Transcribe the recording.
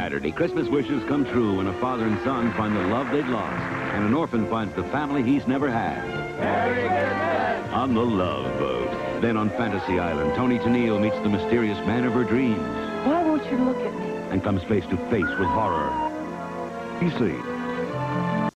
Saturday, Christmas wishes come true when a father and son find the love they'd lost, and an orphan finds the family he's never had. Merry Christmas! On the Love Boat. Then on Fantasy Island, Toni Tennille meets the mysterious man of her dreams Why won't you look at me? and comes face to face with horror. You see,